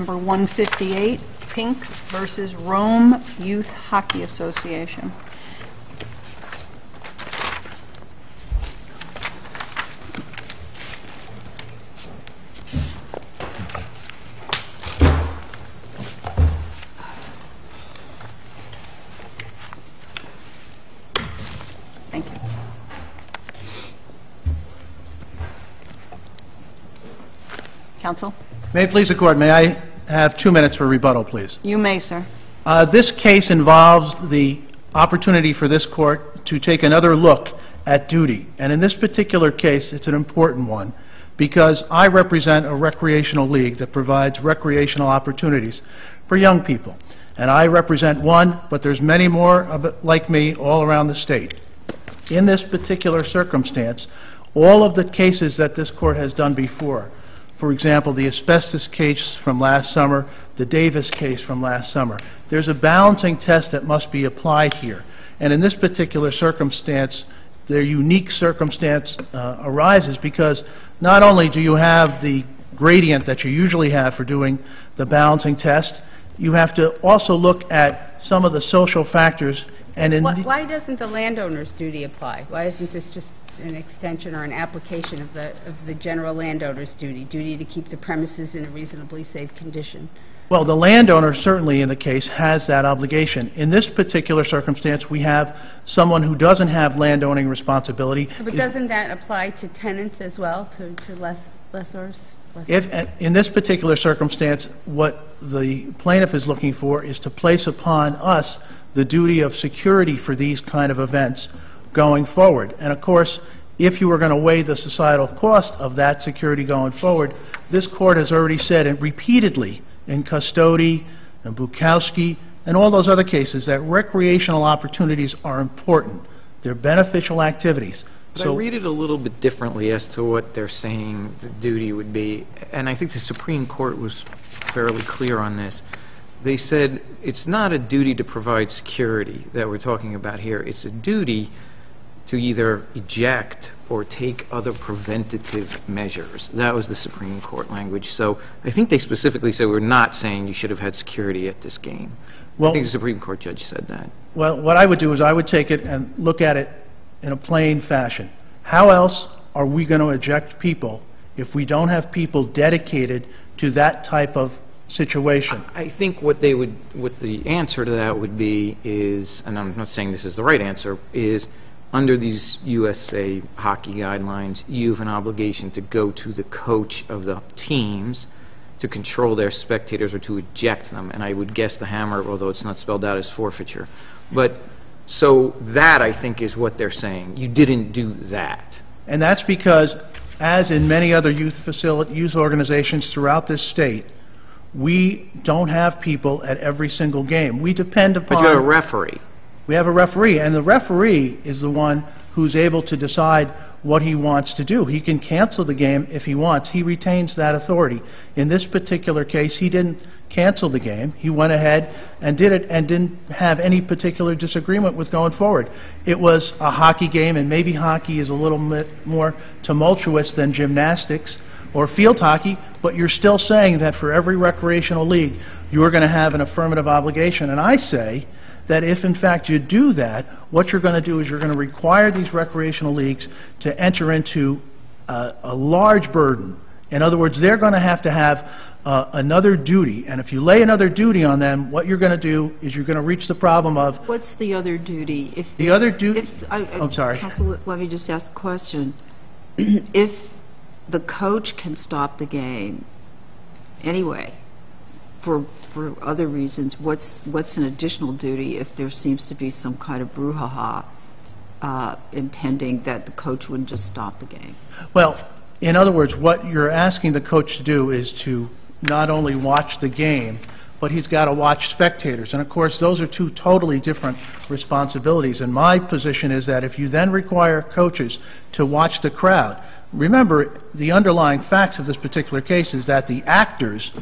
Number 158, Pink versus Rome Youth Hockey Association. Thank you. Counsel? May it please the Court, may I have two minutes for rebuttal, please? You may, sir. Uh, This case involves the opportunity for this Court to take another look at duty. And in this particular case, it's an important one, because I represent a recreational league that provides recreational opportunities for young people. And I represent one, but there's many more like me all around the state. In this particular circumstance, all of the cases that this Court has done before, for example, the asbestos case from last summer, the Davis case from last summer, there's a balancing test that must be applied here. And in this particular circumstance, their unique circumstance uh, arises because not only do you have the gradient that you usually have for doing the balancing test, you have to also look at some of the social factors and Why- the- Why doesn't the landowner's duty apply? Why isn't this just an extension or an application of the, of the general landowner's duty, duty to keep the premises in a reasonably safe condition? Well, the landowner certainly in the case has that obligation. In this particular circumstance, we have someone who doesn't have landowning responsibility. But doesn't that apply to tenants as well, to, to less, lessors? If, in this particular circumstance, what the plaintiff is looking for is to place upon us the duty of security for these kind of events going forward. And of course, if you were going to weigh the societal cost of that security going forward, this court has already said and repeatedly in Custodi and Bukowski and all those other cases that recreational opportunities are important. They're beneficial activities. But I So read it a little bit differently as to what they're saying the duty would be, and I think the Supreme Court was fairly clear on this. They said it's not a duty to provide security that we're talking about here, it's a duty to either eject or take other preventative measures. That was the Supreme Court language. So I think they specifically said, we're not saying you should have had security at this game. Well, I think the Supreme Court judge said that. Well, what I would do is I would take it and look at it in a plain fashion. How else are we going to eject people if we don't have people dedicated to that type of situation? I think what they would, what the answer to that would be is, and I'm not saying this is the right answer, is under these USA hockey guidelines, you have an obligation to go to the coach of the teams to control their spectators or to eject them. And I would guess the hammer, although it's not spelled out, is forfeiture. But, so that, I think, is what they're saying. You didn't do that. And that's because, as in many other youth facility, youth organizations throughout this state, we don't have people at every single game. We depend upon. But you have a referee. We have a referee, and the referee is the one who's able to decide what he wants to do. He can cancel the game if he wants. He retains that authority. In this particular case, he didn't cancel the game. He went ahead and did it and didn't have any particular disagreement with going forward. It was a hockey game, and maybe hockey is a little bit more tumultuous than gymnastics or field hockey, but you're still saying that for every recreational league, you're going to have an affirmative obligation. And I say that if in fact you do that, what you're going to do is you're going to require these recreational leagues to enter into a, a large burden. In other words, they're going to have to have uh, another duty, and if you lay another duty on them, what you're going to do is you're going to reach the problem of What's the other duty? If The other if- I- I- I'm sorry. Counsel, let me just ask the question. If the coach can stop the game anyway, for, for other reasons, what's, what's an additional duty if there seems to be some kind of brouhaha uh, impending that the coach wouldn't just stop the game? Well, in other words, what you're asking the coach to do is to not only watch the game, but he's got to watch spectators. And of course, those are two totally different responsibilities. And my position is that if you then require coaches to watch the crowd, remember, the underlying facts of this particular case is that the actors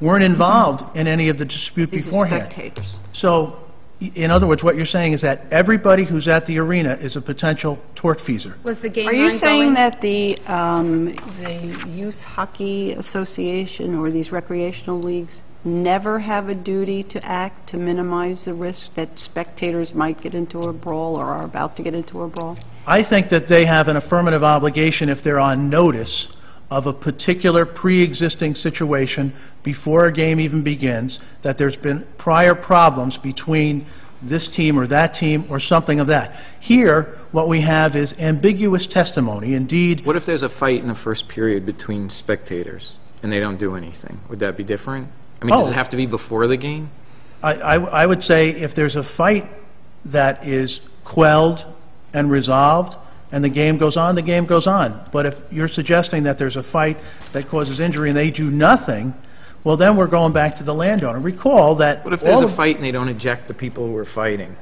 weren't involved in any of the dispute These beforehand. spectators. So In other words, what you're saying is that everybody who's at the arena is a potential tortfeasor. Was the game Are you saying ongoing? that the, um, the Youth Hockey Association or these recreational leagues never have a duty to act to minimize the risk that spectators might get into a brawl or are about to get into a brawl? I think that they have an affirmative obligation if they're on notice of a particular pre-existing situation before a game even begins, that there's been prior problems between this team or that team or something of that. Here, what we have is ambiguous testimony. Indeed, What if there's a fight in the first period between spectators and they don't do anything? Would that be different? I mean, does Oh. it have to be before the game? I, I I would say if there's a fight that is quelled and resolved, and the game goes on, the game goes on. But if you're suggesting that there's a fight that causes injury and they do nothing, well, then we're going back to the landowner. Recall that What if there's a fight and they don't eject the people who are fighting?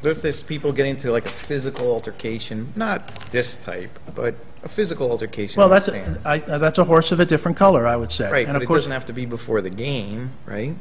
What if there's people getting into like a physical altercation, not this type, but a physical altercation? Well, that's, a- I- that's a horse of a different color, I would say. Right, And but of it course, doesn't have to be before the game, right?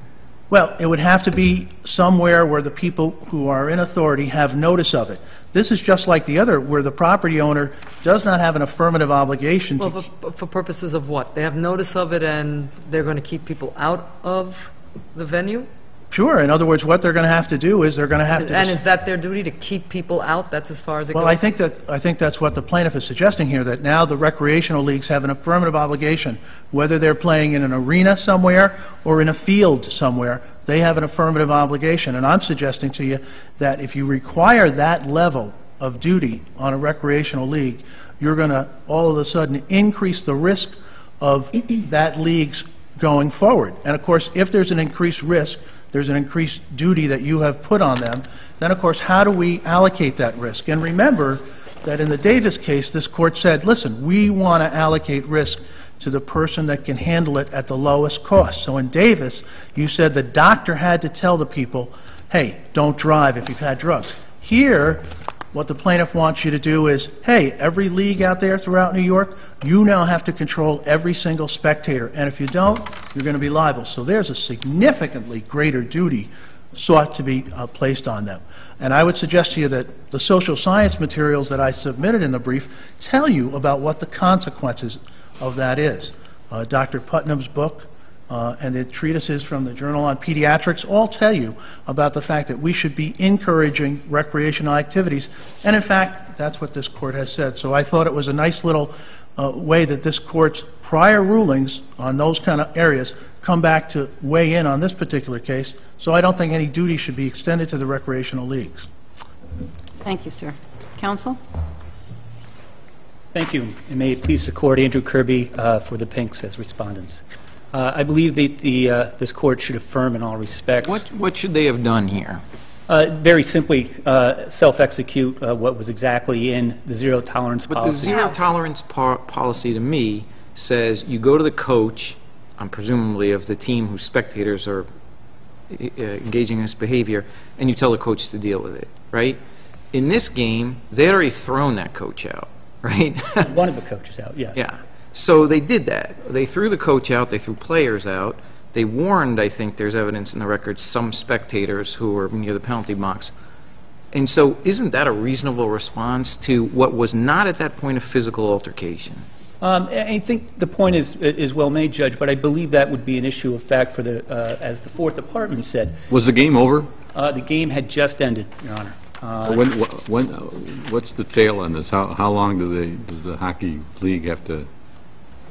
Well, it would have to be somewhere where the people who are in authority have notice of it. This is just like the other, where the property owner does not have an affirmative obligation Well, to for for purposes of what? They have notice of it and they're going to keep people out of the venue? Sure, in other words, what they're going to have to do is they're going to have to... And is that their duty, to keep people out? That's as far as it goes? Well, I think that, I think that's what the plaintiff is suggesting here, that now the recreational leagues have an affirmative obligation, whether they're playing in an arena somewhere or in a field somewhere, they have an affirmative obligation. And I'm suggesting to you that if you require that level of duty on a recreational league, you're going to all of a sudden increase the risk of that league's going forward. And of course, if there's an increased risk, there's an increased duty that you have put on them, then of course, how do we allocate that risk? And remember that in the Davis case, this court said, listen, we want to allocate risk to the person that can handle it at the lowest cost. So in Davis, you said the doctor had to tell the people, hey, don't drive if you've had drugs. Here, what the plaintiff wants you to do is, hey, every league out there throughout New York, you now have to control every single spectator, and if you don't, you're going to be liable. So there's a significantly greater duty sought to be uh, placed on them. And I would suggest to you that the social science materials that I submitted in the brief tell you about what the consequences of that is. Uh, Dr. Putnam's book uh, and the treatises from the Journal on Pediatrics all tell you about the fact that we should be encouraging recreational activities. And in fact, that's what this court has said. So I thought it was a nice little uh, way that this court's prior rulings on those kind of areas come back to weigh in on this particular case. So I don't think any duty should be extended to the recreational leagues. Thank you, sir. Counsel? Thank you, and may it please the court, Andrew Kirby uh, for the Pinks as respondents. Uh, I believe that the, uh, this court should affirm in all respects. What, what should they have done here? Uh, Very simply, uh, self-execute uh, what was exactly in the zero tolerance But the zero tolerance po- policy to me says you go to the coach, um, presumably of the team whose spectators are uh, engaging in this behavior, and you tell the coach to deal with it, right? In this game, they had already thrown that coach out, right? One of the coaches out, yes. Yeah. So they did that. They threw the coach out, they threw players out. They warned, I think there's evidence in the record, some spectators who were near the penalty box. And so isn't that a reasonable response to what was not at that point a physical altercation? Um, I I think the point is, is well made, Judge, but I believe that would be an issue of fact for the, uh, as the Fourth Department said. Was the game over? Uh, The game had just ended, Your Honor. Uh, When, when, what's the tail on this? How, how long do they, does the hockey league have to,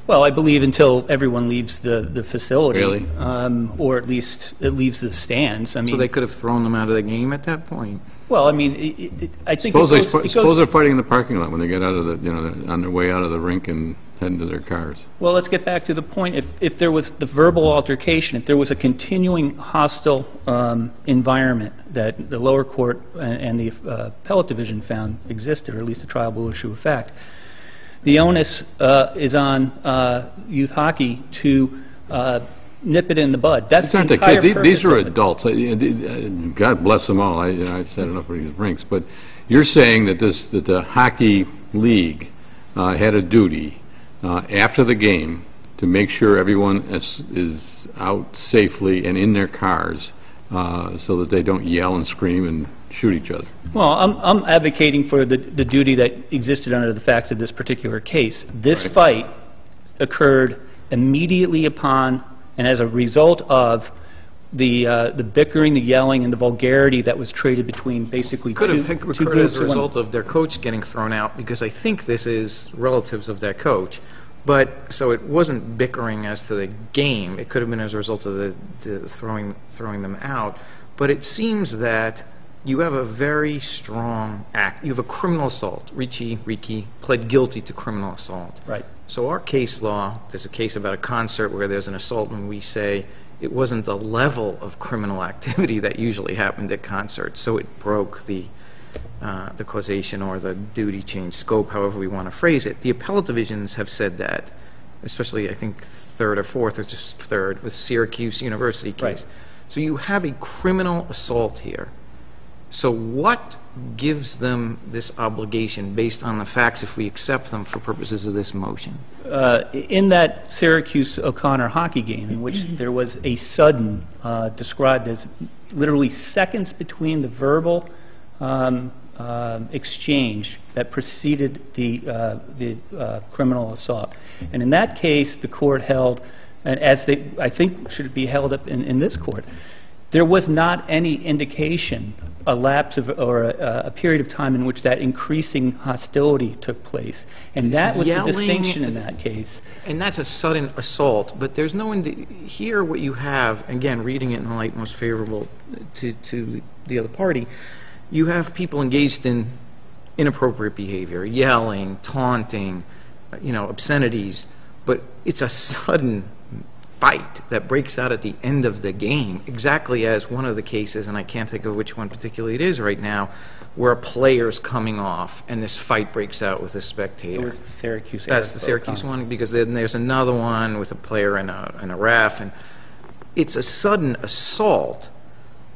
Well, I believe until everyone leaves the, the facility. Really? Um, or at least it leaves the stands. I mean, So they could have thrown them out of the game at that point? well, I mean, it, it, I think suppose it they, goes, fi- it suppose goes, they're fighting in the parking lot when they get out of the, you know, they're on their way out of the rink and heading to their cars. well, let's get back to the point. If, if there was the verbal altercation, if there was a continuing hostile um, environment that the lower court and, and the uh, appellate division found existed, or at least a triable issue of fact, the onus uh, is on uh, youth hockey to uh, nip it in the bud. That's These the aren't the kids, These purpose are adults. I- I- God bless them all. I, I've said enough for these rinks. But you're saying that this, that the hockey league uh, had a duty uh, after the game to make sure everyone is, is out safely and in their cars, uh, so that they don't yell and scream and shoot each other. Well, I'm, I'm advocating for the, the duty that existed under the facts of this particular case. This Right. fight occurred immediately upon and as a result of the, uh, the bickering, the yelling, and the vulgarity that was traded between basically Could two, have two occurred groups. as a of women. result of their coach getting thrown out, because I think this is relatives of that coach. But, so it wasn't bickering as to the game, it could have been as a result of the, the throwing, throwing them out. But it seems that you have a very strong act, you have a criminal assault. Ricci, Ricci pled guilty to criminal assault. Right. So our case law, there's a case about a concert where there's an assault and we say it wasn't the level of criminal activity that usually happened at concerts, so it broke the, uh, the causation or the duty change scope, however we want to phrase it. The appellate divisions have said that, especially I think third or fourth or just third with Syracuse University case. Right. So you have a criminal assault here. So what gives them this obligation based on the facts if we accept them for purposes of this motion? uh, in that Syracuse O'Connor hockey game, in which there was a sudden, uh, described as literally seconds between the verbal exchange that preceded the, uh, the uh, criminal assault. And in that case, the court held, and as they, I think, should be held up in, in this court, there was not any indication, a lapse of, or a, a period of time in which that increasing hostility took place. And that was the distinction in that case. And that's a sudden assault, but there's no, indi- here what you have, again, reading it in the light most favorable to, to the other party, you have people engaged in inappropriate behavior, yelling, taunting, you know, obscenities, but it's a sudden fight that breaks out at the end of the game, exactly as one of the cases, and I can't think of which one particularly it is right now, where a player's coming off and this fight breaks out with a spectator. It was the Syracuse. That's the Syracuse one, because then there's another one with a player and a, and a ref, and it's a sudden assault,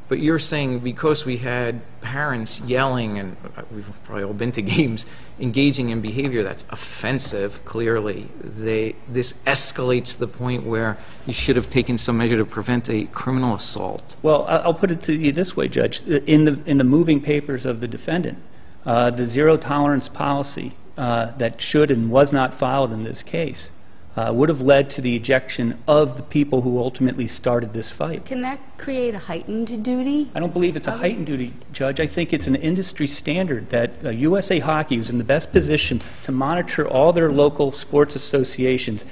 but you're saying because we had parents yelling, and uh, we've probably all been to games, engaging in behavior that's offensive, clearly, they, this escalates to the point where you should have taken some measure to prevent a criminal assault. Well, I'll put it to you this way, Judge. In the, in the moving papers of the defendant, uh, the zero tolerance policy uh, that should and was not filed in this case uh, would have led to the ejection of the people who ultimately started this fight. Can that create a heightened duty? I don't believe it's a heightened duty, Judge. I think it's an industry standard that uh, USA Hockey, who's in the best position to monitor all their local sports associations,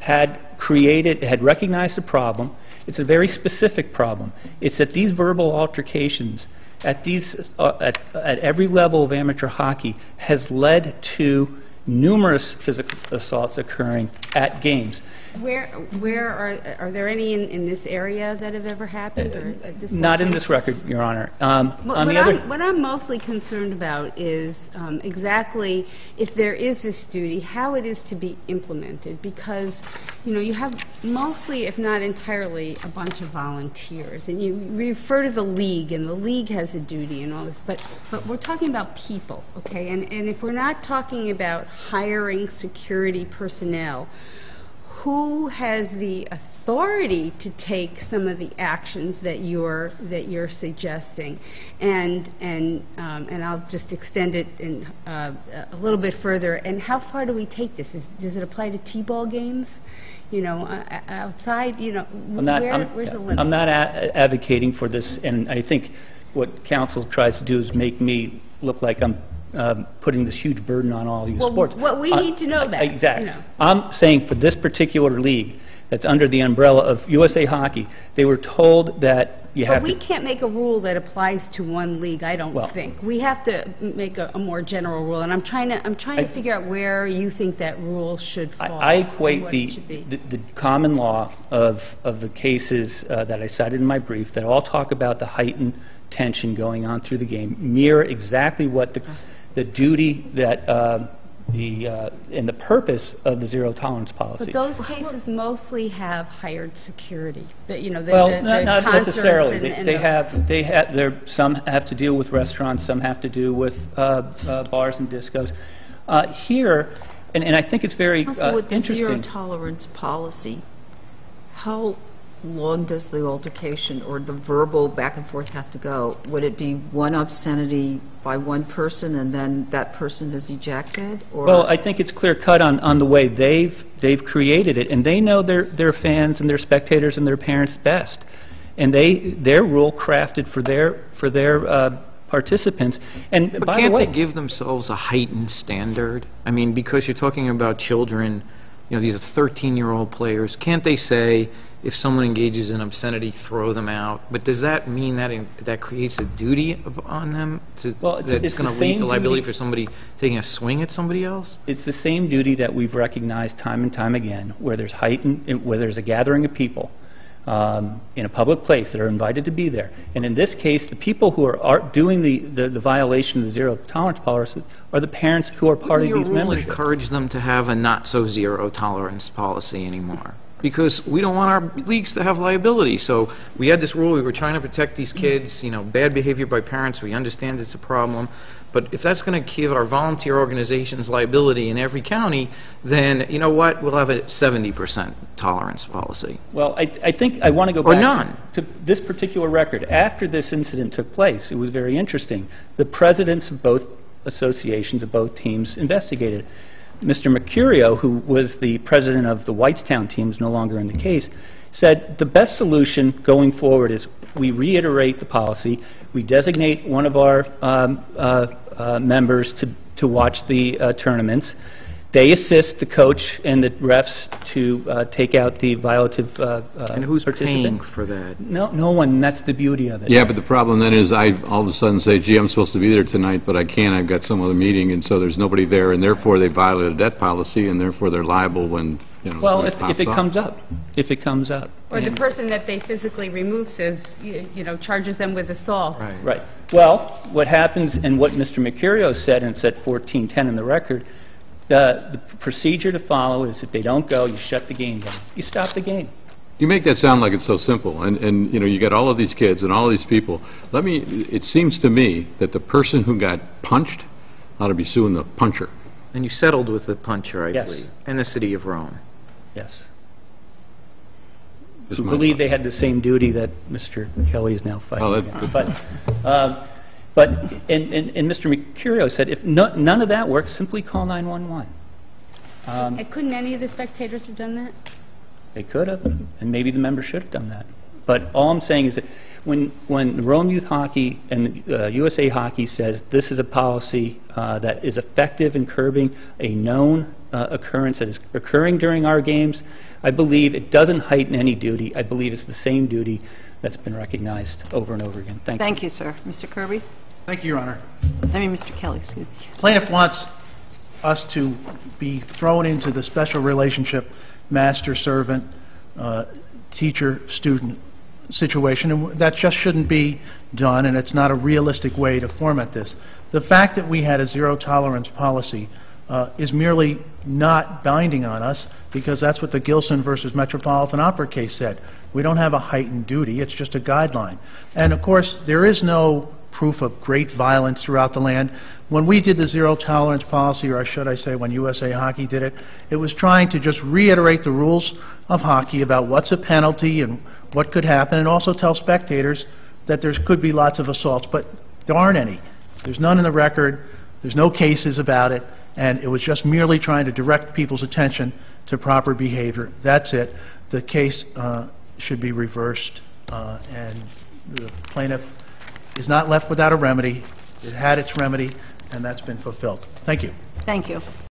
had created, had recognized the problem. It's a very specific problem. It's that these verbal altercations at these, uh, at, at every level of amateur hockey has led to numerous physical assaults occurring at games. Where, where are, are there any in, in this area that have ever happened? or this Not in location? this record, Your Honor. Um, What on what the other, I'm, what I'm mostly concerned about is um, exactly if there is this duty, how it is to be implemented. Because, you know, you have mostly, if not entirely, a bunch of volunteers. And you refer to the league, and the league has a duty and all this. But, but we're talking about people, okay? And, and if we're not talking about hiring security personnel, who has the authority to take some of the actions that you're that you're suggesting, and and um, and I'll just extend it in, uh, a little bit further. And how far do we take this? Is, does it apply to t-ball games? You know, uh, uh, outside. You know, I'm not, where, I'm, where's the limit? I'm not a- advocating for this, and I think what counsel tries to do is make me look like I'm um, putting this huge burden on all these Well, sports. what- we Uh, need to know that, you Exactly. know. I'm saying for this particular league that's under the umbrella of USA Hockey, they were told that you But have we to... can't make a rule that applies to one league, I don't Well- think. We have to make a, a more general rule, and I'm trying to, I'm trying to I- figure out where you think that rule should fall. I and equate the, it should be. the the common law of, of the cases uh, that I cited in my brief that all talk about the heightened tension going on through the game, mirror exactly what the, the duty that, uh, the, uh, and the purpose of the zero tolerance policy. But those cases mostly have hired security, that, you know, the Well, the- not the not necessarily. and- They- and They the- have, they have, there, some have to deal with restaurants, some have to do with uh, uh, bars and discos. Uh, Here, And, and I think it's very Counsel, uh, with the zero tolerance policy, how long does the altercation or the verbal back and forth have to go? Would it be one obscenity by one person and then that person is ejected? or- Well, I think it's clear cut on, on the way they've, they've created it, and they know their, their fans and their spectators and their parents best. And they, their rule crafted for their, for their uh, participants. And But by the can't way. they give themselves a heightened standard? I mean, because you're talking about children, you know, these are 13-year-old players, can't they say, if someone engages in obscenity, throw them out? But does that mean that, in- that creates a duty of- on them to, Well, it's- that's going to lead to liability duty- for somebody taking a swing at somebody else? It's the same duty that we've recognized time and time again, where there's heightened, where there's a gathering of people um, in a public place that are invited to be there. And in this case, the people who are, are doing the, the, the violation of the zero tolerance policy are the parents who are part of Wouldn't these your rule encourage them to have a not-so-zero tolerance policy anymore? Because we don't want our leagues to have liability. So we had this rule, we were trying to protect these kids, you know, bad behavior by parents, we understand it's a problem. But if that's going to give our volunteer organizations liability in every county, then, you know what, we'll have a 70% tolerance policy. Well, I, I think I want to go Or back none. to this particular record. After this incident took place, it was very interesting. The presidents of both associations, of both teams, investigated. Mr. Mercurio, who was the president of the Whitestown team, is no longer in the case, said the best solution going forward is we reiterate the policy, we designate one of our um, uh, uh, members to, to watch the uh, tournaments. They assist the coach and the refs to uh, take out the violative uh, uh, And who's participant. paying for that? No, no one, that's the beauty of it. Yeah, but the problem then is I all of a sudden say, gee, I'm supposed to be there tonight, but I can't, I've got some other meeting, and so there's nobody there, and therefore they violated that policy, and therefore they're liable when, you know, Well, somebody if, if pops it off. comes up, if it comes up. Or the And- person that they physically remove says, you you know, charges them with assault. Right. Right. Well, what happens, and what Mr. Mercurio said, and it's at 1410 in the record, the, the procedure to follow is if they don't go, you shut the game down. You stop the game. You make that sound like it's so simple, and, and, you know, you got all of these kids and all of these people. Let me, it seems to me that the person who got punched ought to be suing the puncher. And you settled with the puncher, I Yes. believe, in the city of Rome. Yes. is Who believe thought. they had the same duty that Mr. Kelly is now fighting Oh, that- against. But, um, but, and, and, and Mr. Mercurio said, if no, none of that works, simply call 911. And couldn't any of the spectators have done that? They could have, and maybe the members should have done that. But all I'm saying is that when, when Rome Youth Hockey and uh, USA Hockey says this is a policy uh, that is effective in curbing a known uh, occurrence that is occurring during our games, I believe it doesn't heighten any duty. I believe it's the same duty that's been recognized over and over again. Thank you. Thank you, sir. Mr. Kirby? Thank you, Your Honor. I mean, Mr. Kelly, excuse me. Plaintiff wants us to be thrown into the special relationship master-servant, uh, teacher-student situation, and that just shouldn't be done, and it's not a realistic way to format this. The fact that we had a zero-tolerance policy uh, is merely not binding on us, because that's what the Gilson versus Metropolitan Opera case said. We don't have a heightened duty, it's just a guideline. And of course, there is no proof of great violence throughout the land. When we did the zero tolerance policy, or should I say when USA Hockey did it, it was trying to just reiterate the rules of hockey about what's a penalty and what could happen, and also tell spectators that there could be lots of assaults, but there aren't any. There's none in the record, there's no cases about it, and it was just merely trying to direct people's attention to proper behavior. That's it. The case uh, should be reversed, uh, and the plaintiff is not left without a remedy. It had its remedy, and that's been fulfilled. Thank you. Thank you.